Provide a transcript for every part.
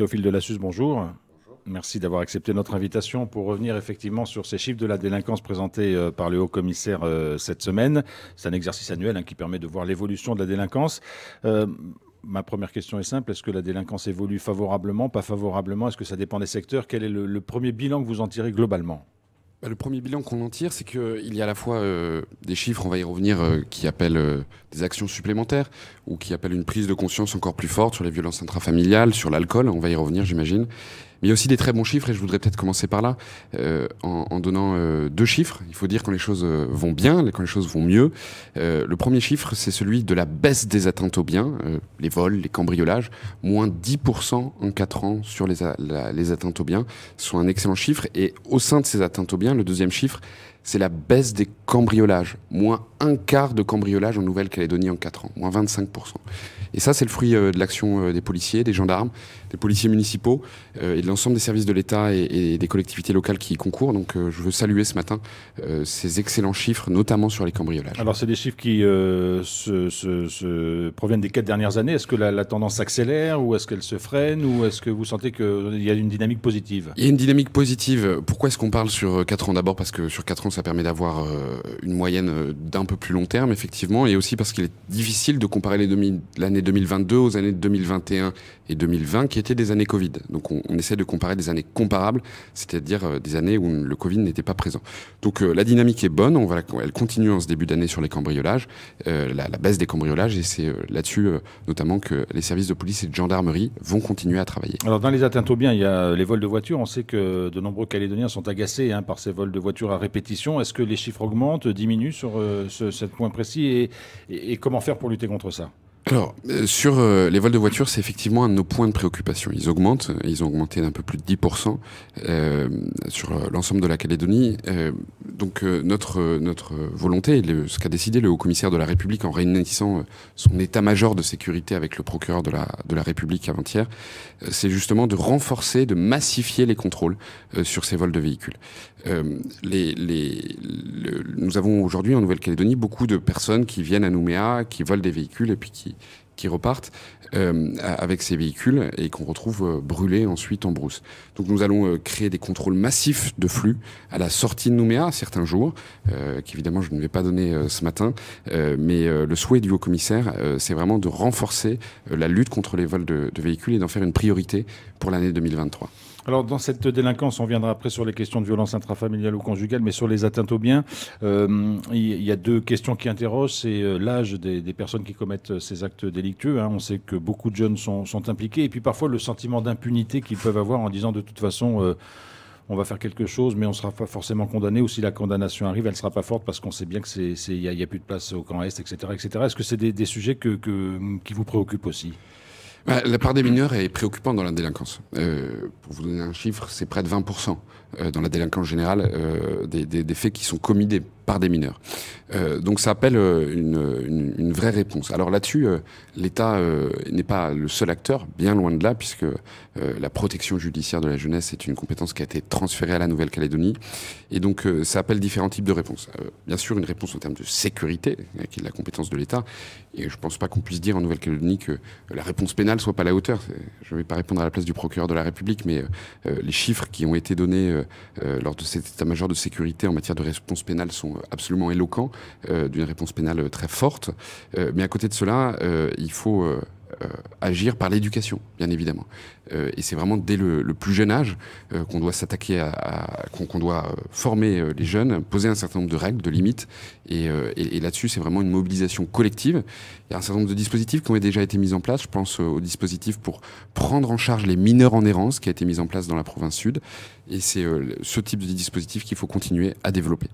Théophile Delassus, bonjour. Merci d'avoir accepté notre invitation pour revenir effectivement sur ces chiffres de la délinquance présentés euh, par le haut commissaire euh, cette semaine. C'est un exercice annuel hein, qui permet de voir l'évolution de la délinquance. Euh, ma première question est simple. Est-ce que la délinquance évolue favorablement, pas favorablement? Est-ce que ça dépend des secteurs? Quel est le premier bilan que vous en tirez globalement? Bah, le premier bilan qu'on en tire, c'est qu'il y a à la fois euh, des chiffres, on va y revenir, euh, qui appellent euh, des actions supplémentaires ou qui appellent une prise de conscience encore plus forte sur les violences intrafamiliales, sur l'alcool, on va y revenir j'imagine. Mais il y a aussi des très bons chiffres et je voudrais peut-être commencer par là euh, en, donnant euh, deux chiffres. Il faut dire quand les choses euh, vont bien, quand les choses vont mieux. Le premier chiffre, c'est celui de la baisse des atteintes aux biens, les vols, les cambriolages, moins 10% en 4 ans sur les, les atteintes aux biens, sont un excellent chiffre. Et au sein de ces atteintes aux biens, le deuxième chiffre, c'est la baisse des cambriolages, moins un quart de cambriolages en Nouvelle-Calédonie en 4 ans, moins 25%. Et ça, c'est le fruit de l'action des policiers, des gendarmes, des policiers municipaux euh, et de l'ensemble des services de l'État et, des collectivités locales qui y concourent. Donc euh, je veux saluer ce matin euh, ces excellents chiffres, notamment sur les cambriolages. Alors c'est des chiffres qui se, se, se, proviennent des quatre dernières années. Est-ce que la, la tendance s'accélère ou est-ce qu'elle se freine ou est-ce que vous sentez qu'il y a une dynamique positive? Il y a une dynamique positive. Pourquoi est-ce qu'on parle sur 4 ans? D'abord parce que sur 4 ans, ça permet d'avoir une moyenne d'un peu plus long terme, effectivement, et aussi parce qu'il est difficile de comparer l'année 2022 aux années 2021 et 2020, qui étaient des années Covid. Donc on, essaie de comparer des années comparables, c'est-à-dire euh, des années où le Covid n'était pas présent. Donc euh, la dynamique est bonne, elle continue en ce début d'année sur les cambriolages, euh, la, baisse des cambriolages, et c'est euh, là-dessus euh, notamment que les services de police et de gendarmerie vont continuer à travailler. Alors dans les atteintes aux biens, il y a les vols de voitures. On sait que de nombreux Calédoniens sont agacés hein, par ces vols de voitures à répétition. Est-ce que les chiffres augmentent, diminuent sur ce, ce point précis et comment faire pour lutter contre ça? Alors, euh, sur euh, les vols de voitures, c'est effectivement un de nos points de préoccupation. Ils augmentent, ils ont augmenté d'un peu plus de 10% euh, sur euh, l'ensemble de la Calédonie. Euh, donc notre, notre volonté, ce qu'a décidé le haut-commissaire de la République en réunissant son état-major de sécurité avec le procureur de la, de la République avant-hier, c'est justement de renforcer, de massifier les contrôles sur ces vols de véhicules. Les, les, le, nous avons aujourd'hui en Nouvelle-Calédonie beaucoup de personnes qui viennent à Nouméa, qui volent des véhicules et puis qui qui, repartent euh, avec ces véhicules et qu'on retrouve euh, brûlés ensuite en brousse. Donc nous allons euh, créer des contrôles massifs de flux à la sortie de Nouméa certains jours, qu'évidemment je ne vais pas donner ce matin, mais le souhait du haut-commissaire, c'est vraiment de renforcer la lutte contre les vols de, de véhicules et d'en faire une priorité pour l'année 2023. Alors dans cette délinquance, on viendra après sur les questions de violence intrafamiliale ou conjugale, mais sur les atteintes aux biens, euh, il y a deux questions qui interrogent. C'est euh, l'âge des, personnes qui commettent ces actes délictueux. Hein. On sait que beaucoup de jeunes sont, impliqués, et puis parfois le sentiment d'impunité qu'ils peuvent avoir en disant de toute façon... Euh, on va faire quelque chose, mais on sera pas forcément condamné, ou si la condamnation arrive, elle ne sera pas forte parce qu'on sait bien qu'il n'y a, a, plus de place au camp Est, etc. etc. Est-ce que c'est des, sujets que, qui vous préoccupent aussi? La part des mineurs est préoccupante dans la délinquance. Euh, pour vous donner un chiffre, c'est près de 20% euh, dans la délinquance générale euh, des, des, des, faits qui sont commis des, par des mineurs. Euh, donc ça appelle euh, une, vraie réponse. Alors là-dessus, euh, l'État n'est pas le seul acteur, bien loin de là, puisque la protection judiciaire de la jeunesse est une compétence qui a été transférée à la Nouvelle-Calédonie. Et donc ça appelle différents types de réponses. bien sûr, une réponse en termes de sécurité, qui est la compétence de l'État. Et je ne pense pas qu'on puisse dire en Nouvelle-Calédonie que la réponse pénale soit pas à la hauteur. Je ne vais pas répondre à la place du procureur de la République, mais les chiffres qui ont été donnés lors de cet état-major de sécurité en matière de réponse pénale sont absolument éloquent, euh, d'une réponse pénale très forte. Euh, mais à côté de cela, euh, il faut agir par l'éducation, bien évidemment. Et c'est vraiment dès le, plus jeune âge qu'on doit s'attaquer à, qu'on doit former les jeunes, poser un certain nombre de règles, de limites. Et, et, et là-dessus, c'est vraiment une mobilisation collective. Il y a un certain nombre de dispositifs qui ont déjà été mis en place. Je pense au dispositif pour prendre en charge les mineurs en errance qui a été mis en place dans la province sud. Et c'est ce type de dispositif qu'il faut continuer à développer.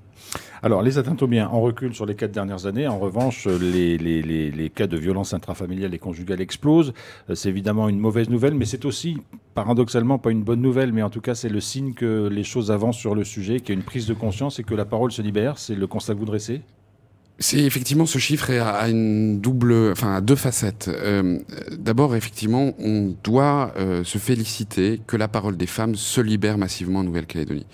Alors, les atteintes aux biens en recul sur les quatre dernières années. En revanche, les, les, cas de violence intrafamiliale et conjugale explosent. C'est évidemment une mauvaise nouvelle, mais c'est aussi, paradoxalement, pas une bonne nouvelle, mais en tout cas, c'est le signe que les choses avancent sur le sujet, qu'il y a une prise de conscience et que la parole se libère. C'est le constat que vous dressez? C'est effectivement ce chiffre a une double, enfin à deux facettes. Euh, D'abord, effectivement, on doit euh, se féliciter que la parole des femmes se libère massivement en Nouvelle-Calédonie.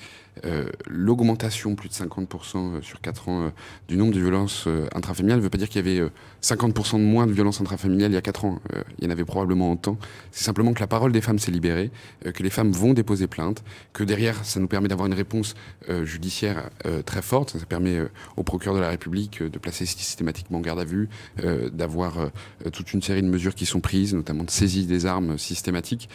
L'augmentation plus de 50% sur 4 ans du nombre de violences intrafamiliales ne veut pas dire qu'il y avait 50% de moins de violences intrafamiliales il y a 4 ans. il y en avait probablement autant. C'est simplement que la parole des femmes s'est libérée, que les femmes vont déposer plainte, que derrière, ça nous permet d'avoir une réponse judiciaire très forte. Ça permet au procureur de la République de placer systématiquement garde à vue, d'avoir toute une série de mesures qui sont prises, notamment de saisie des armes systématiques.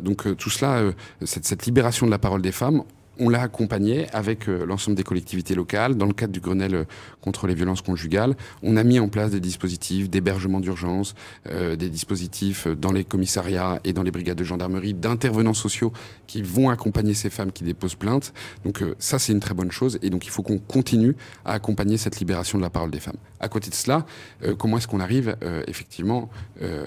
donc tout cela, cette libération de la parole des femmes, on l'a accompagné avec euh, l'ensemble des collectivités locales dans le cadre du Grenelle euh, contre les violences conjugales. On a mis en place des dispositifs d'hébergement d'urgence, euh, des dispositifs dans les commissariats et dans les brigades de gendarmerie d'intervenants sociaux qui vont accompagner ces femmes qui déposent plainte. Donc ça, c'est une très bonne chose et donc il faut qu'on continue à accompagner cette libération de la parole des femmes. À côté de cela, comment est-ce qu'on arrive effectivement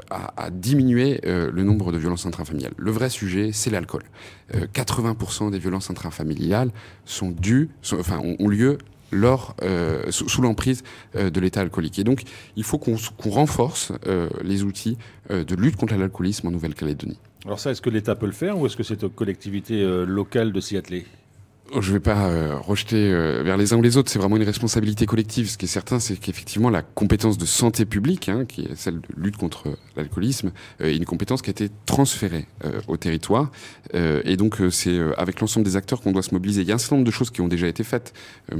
à, à, diminuer le nombre de violences intrafamiliales? Le vrai sujet, c'est l'alcool. 80% des violences intrafamiliales familiales sont dues, enfin, ont, lieu euh, sous, l'emprise euh, de l'état alcoolique. Et donc, il faut qu'on renforce euh, les outils de lutte contre l'alcoolisme en Nouvelle-Calédonie. Alors ça, est-ce que l'État peut le faire ou est-ce que c'est aux collectivités locales de s'y atteler? Je ne vais pas euh, rejeter euh, vers les uns ou les autres, c'est vraiment une responsabilité collective. Ce qui est certain, c'est qu'effectivement la compétence de santé publique, hein, qui est celle de lutte contre l'alcoolisme, euh, est une compétence qui a été transférée au territoire. et donc c'est avec l'ensemble des acteurs qu'on doit se mobiliser. Il y a un certain nombre de choses qui ont déjà été faites.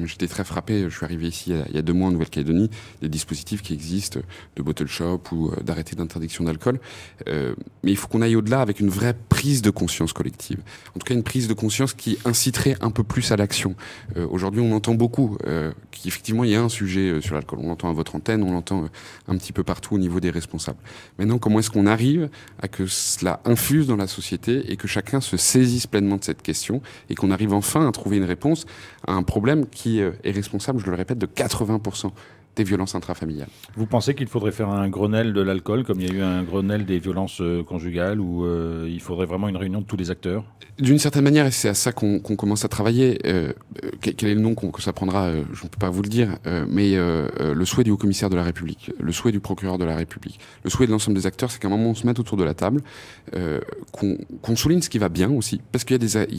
J'étais très frappé, je suis arrivé ici il y a, deux mois en Nouvelle-Calédonie, des dispositifs qui existent de bottle shop ou d'arrêté d'interdiction d'alcool. mais il faut qu'on aille au-delà avec une vraie prise de conscience collective. En tout cas, une prise de conscience qui inciterait un plus à l'action. Euh, aujourd'hui, on entend beaucoup euh, qu'effectivement, il y a un sujet euh, sur l'alcool. On l'entend à votre antenne, on l'entend un petit peu partout au niveau des responsables. Maintenant, comment est-ce qu'on arrive à que cela infuse dans la société et que chacun se saisisse pleinement de cette question et qu'on arrive enfin à trouver une réponse à un problème qui est responsable, je le répète, de 80% des violences intrafamiliales. Vous pensez qu'il faudrait faire un Grenelle de l'alcool, comme il y a eu un Grenelle des violences euh, conjugales, où euh, il faudrait vraiment une réunion de tous les acteurs? D'une certaine manière, et c'est à ça qu'on commence à travailler, euh, quel est le nom que ça prendra, je ne peux pas vous le dire, mais le souhait du haut-commissaire de la République, le souhait du procureur de la République, le souhait de l'ensemble des acteurs, c'est qu'à un moment on se mette autour de la table, qu'on souligne ce qui va bien aussi, parce qu'il y,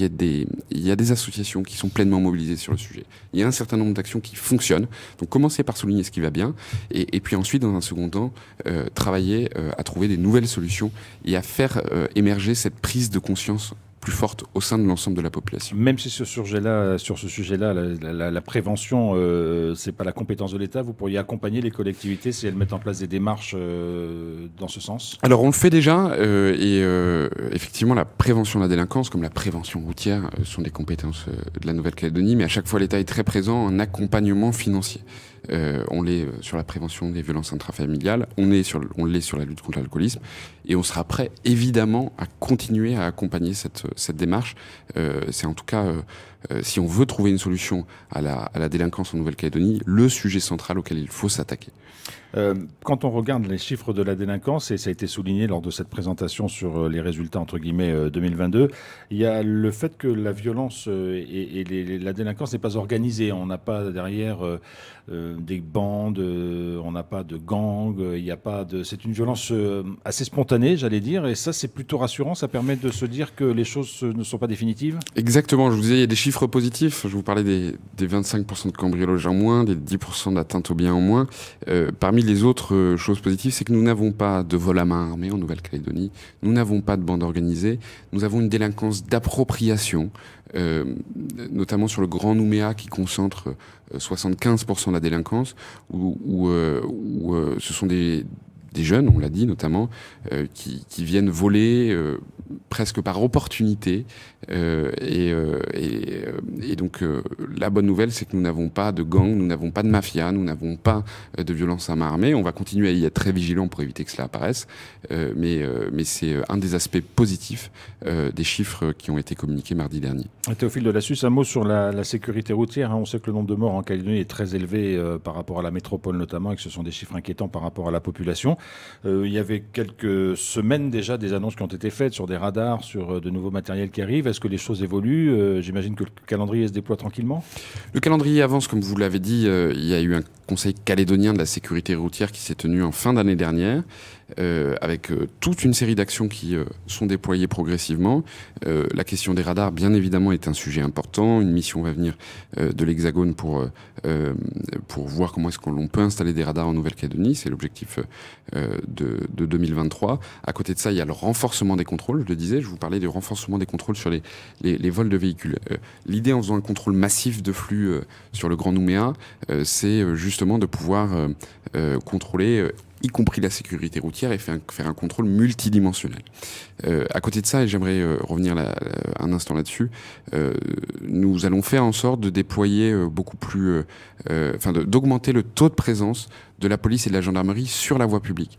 y, a des associations qui sont pleinement mobilisées sur le sujet. Il y a un certain nombre d'actions qui fonctionnent, donc commencez par souligner ce qui va bien, et, puis ensuite, dans un second temps, euh, travailler euh, à trouver des nouvelles solutions et à faire euh, émerger cette prise de conscience plus forte au sein de l'ensemble de la population. Même si sur ce sujet-là, sur ce sujet-là, la, prévention, euh, c'est pas la compétence de l'État. Vous pourriez accompagner les collectivités si elles mettent en place des démarches euh, dans ce sens? Alors on le fait déjà, euh, et euh, effectivement, la prévention de la délinquance, comme la prévention routière, sont des compétences de la Nouvelle-Calédonie, mais à chaque fois l'État est très présent en accompagnement financier. on l'est sur la prévention des violences intrafamiliales, on est sur, on l'est sur la lutte contre l'alcoolisme, et on sera prêt évidemment à continuer à accompagner cette cette démarche. Euh, c'est en tout cas, euh, si on veut trouver une solution à la, à la délinquance en Nouvelle-Calédonie, le sujet central auquel il faut s'attaquer. Euh, quand on regarde les chiffres de la délinquance, et ça a été souligné lors de cette présentation sur euh, les résultats entre guillemets 2022, euh, il y a le fait que la violence et, la délinquance n'est pas organisée. On n'a pas derrière des bandes, on n'a pas de gangs, il n'y a pas de. C'est une violence assez spontanée, j'allais dire, et ça c'est plutôt rassurant. Ça permet de se dire que les choses ne sont pas définitives? Exactement. Je vous disais, il y a des chiffres positifs. Je vous parlais des, des 25% de cambriolage en moins, des 10% d'atteinte au bien en moins. parmi les autres euh, choses positives, c'est que nous n'avons pas de vol à main armée en Nouvelle-Calédonie, nous n'avons pas de bande organisée, nous avons une délinquance d'appropriation, euh, notamment sur le Grand Nouméa qui concentre 75% euh, de la délinquance, où, où ce sont des, des jeunes, on l'a dit notamment, euh, qui, viennent voler euh, presque par opportunité. Euh, et, donc la bonne nouvelle, c'est que nous n'avons pas de gang, nous n'avons pas de mafia, nous n'avons pas de violence à main armée. On va continuer à y être très vigilant pour éviter que cela apparaisse. mais c'est un des aspects positifs des chiffres qui ont été communiqués mardi dernier. Théophile de la Suisse, un mot sur la, la sécurité routière. Hein. On sait que le nombre de morts en Calédonie est très élevé par rapport à la métropole notamment et que ce sont des chiffres inquiétants par rapport à la population. Il y avait quelques semaines déjà des annonces qui ont été faites sur des radars, sur de nouveaux matériels qui arrivent. Est-ce que les choses évoluent? J'imagine que le calendrier se déploie tranquillement. Le calendrier avance, comme vous l'avez dit. il y a eu un Conseil calédonien de la sécurité routière qui s'est tenu en fin d'année dernière. Euh, avec euh, toute une série d'actions qui euh, sont déployées progressivement. la question des radars, bien évidemment, est un sujet important. Une mission va venir de l'Hexagone pour, pour voir comment est-ce qu'on peut installer des radars en Nouvelle-Calédonie. C'est l'objectif de, de, 2023. À côté de ça, il y a le renforcement des contrôles. Je le disais, je vous parlais du renforcement des contrôles sur les, les, vols de véhicules. L'idée en faisant un contrôle massif de flux sur le Grand Nouméa, c'est justement de pouvoir contrôler y compris la sécurité routière, et faire un, contrôle multidimensionnel. Euh, à côté de ça, et j'aimerais euh, revenir un instant là-dessus, euh, nous allons faire en sorte de déployer beaucoup plus, enfin d'augmenter le taux de présence de la police et de la gendarmerie sur la voie publique.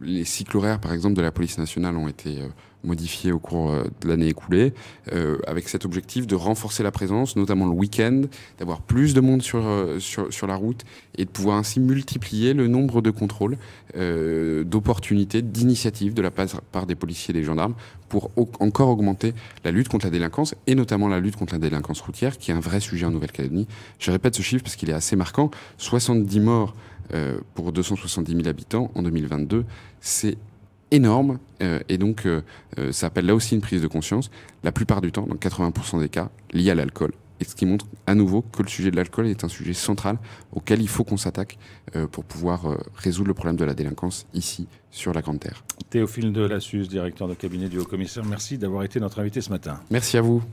les cycles horaires, par exemple, de la police nationale ont été modifié au cours euh, de l'année écoulée, euh, avec cet objectif de renforcer la présence, notamment le week-end, d'avoir plus de monde sur, euh, sur, sur, la route et de pouvoir ainsi multiplier le nombre de contrôles, euh, d'opportunités, d'initiatives de la part des policiers et des gendarmes pour encore augmenter la lutte contre la délinquance et notamment la lutte contre la délinquance routière, qui est un vrai sujet en Nouvelle-Calédonie. Je répète ce chiffre parce qu'il est assez marquant. 70 morts euh, pour 270 000 habitants en 2022, c'est énorme euh, et donc euh, euh, ça appelle là aussi une prise de conscience, la plupart du temps, dans 80% des cas, lié à l'alcool. Et ce qui montre à nouveau que le sujet de l'alcool est un sujet central auquel il faut qu'on s'attaque pour pouvoir résoudre le problème de la délinquance ici sur la Grande Terre. Théophile de Lassus, directeur de cabinet du Haut-Commissaire, merci d'avoir été notre invité ce matin. Merci à vous.